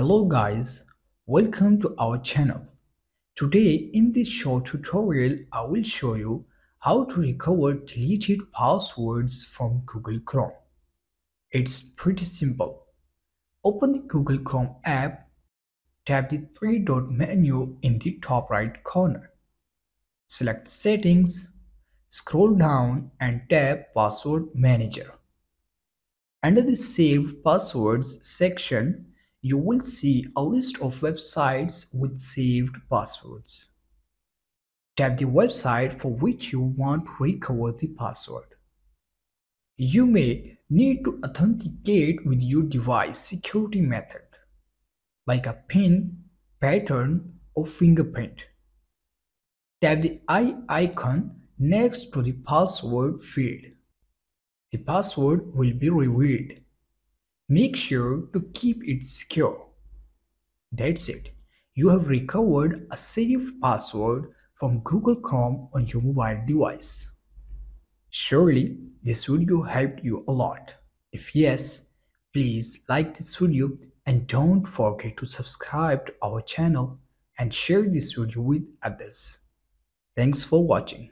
Hello guys, welcome to our channel. Today in this short tutorial I will show you how to recover deleted passwords from Google Chrome. It's pretty simple. Open the Google Chrome app, tap the three dot menu in the top right corner. Select settings, scroll down and tap password manager. Under the Save passwords section, you will see a list of websites with saved passwords. Tap the website for which you want to recover the password. You may need to authenticate with your device security method, like a PIN, pattern, or fingerprint. Tap the eye icon next to the password field. The password will be revealed. Make sure to keep it secure. That's it. You have recovered a safe password from Google Chrome on your mobile device. Surely this video helped you a lot. If yes, please like this video and don't forget to subscribe to our channel and share this video with others. Thanks for watching.